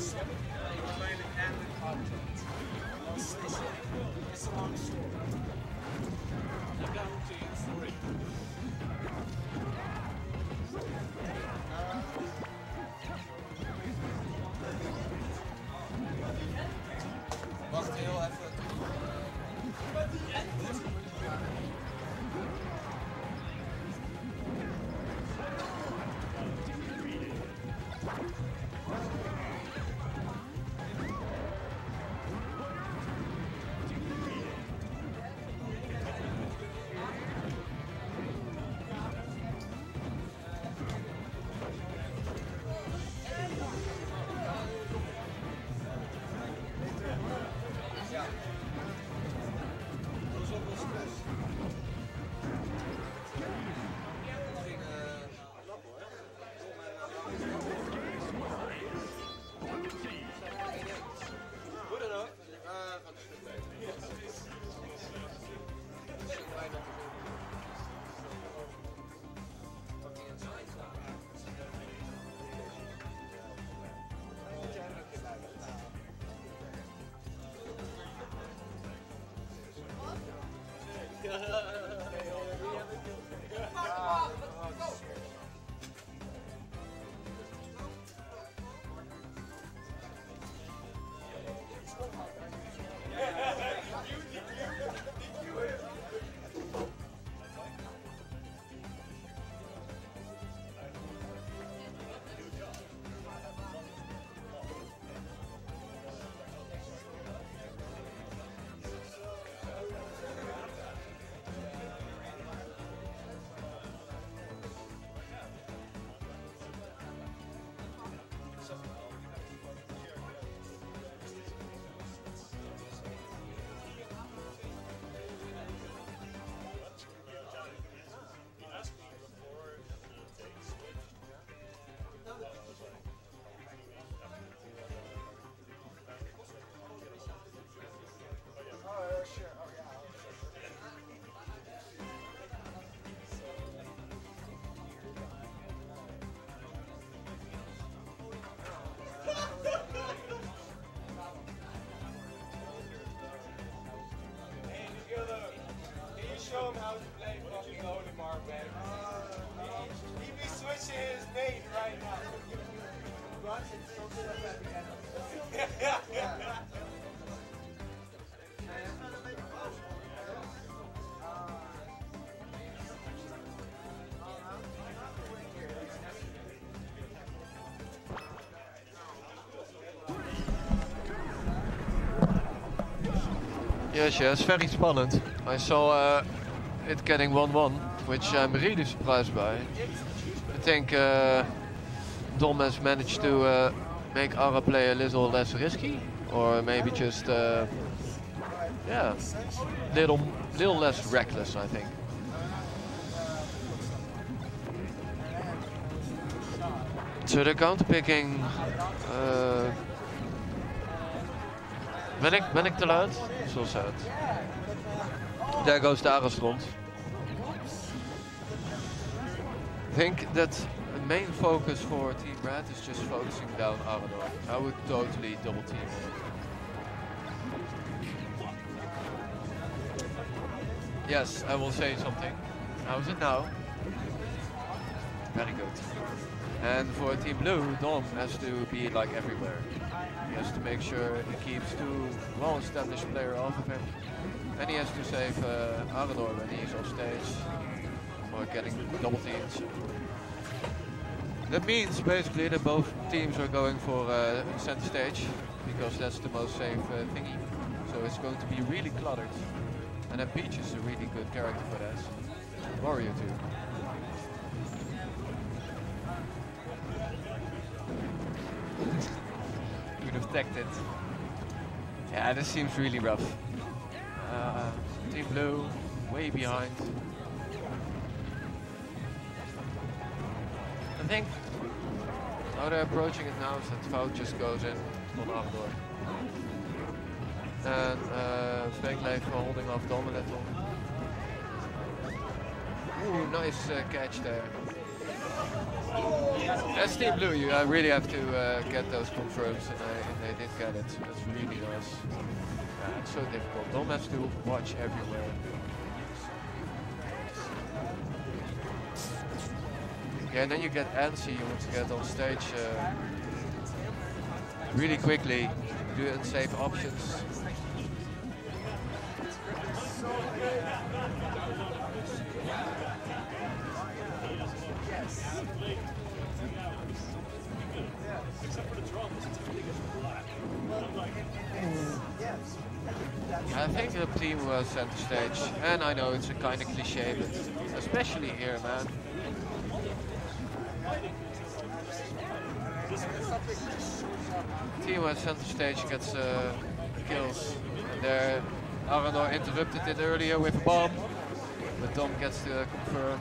exist. You It's a long story. Yes, yes, very spannend. I saw uh, it getting 1-1, which I'm really surprised by. I think uh, Dom has managed to uh, make Ara play a little less risky, or maybe just, uh, yeah, little, little less reckless, I think. So they're counterpicking. Uh, ben ik, ben ik te luid? So sad. There goes the Arastrond. I think that the main focus for Team Red is just focusing down Arador. I would totally double team. Yes, I will say something. How's it now? Very good. And for Team Blue, Dom has to be like everywhere. He has to make sure he keeps two well-established player off of him. And he has to save uh, Aranor when he's off stage or getting double teams. That means basically that both teams are going for uh, center stage because that's the most safe uh, thingy. So it's going to be really cluttered. And then Peach is a really good character for that. Wario too. It. Yeah, this seems really rough. Uh, Team Blue, way behind. I think how they're approaching it now is that Fout just goes in on Aranor. And uh, holding off Dom a little. Ooh, nice uh, catch there. Team Blue, you uh, really have to uh, get those confirms and, I, and they did get it, so that's really nice. It's so difficult. Dom has to watch everywhere. Yeah, and then you get antsy, you want to get on stage uh, really quickly, do it unsafe options. I think the team was center stage, and I know it's a kind of cliche, but especially here, man. Team was center stage gets uh, kills, and there Aranor interrupted it earlier with a bomb, but Dom gets to confirm.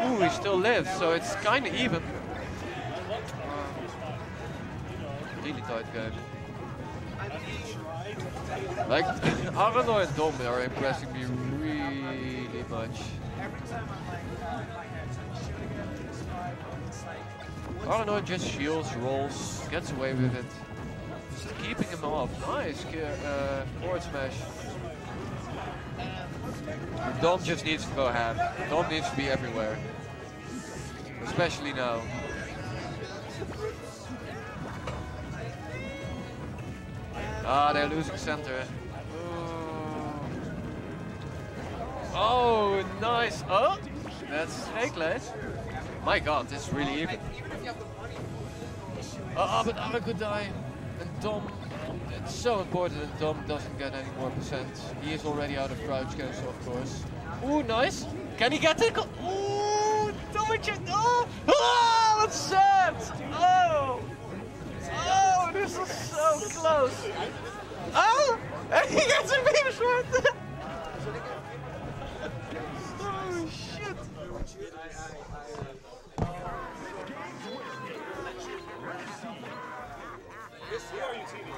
Ooh, he still lives, so it's kind of even. Really tight game. Like, Aranor and Dom are impressing me really much. Aranor just shields, rolls, gets away with it. Just keeping him off. Nice uh, forward smash. Dom just needs to go ham. Dom needs to be everywhere. Especially now. Ah, they're losing center. Ooh. Oh, nice. Oh, that's Heekles. My god, this is really even. Oh, but Ara could die. And Dom, it's so important that Dom doesn't get any more percent. He is already out of crouch cancel, of course. Ooh, nice. Can he get it? Ooh, Dominic, oh, ah, oh, let's say this is so close. Oh, he got zijn baby zwart. Oh shit. This here, you TV.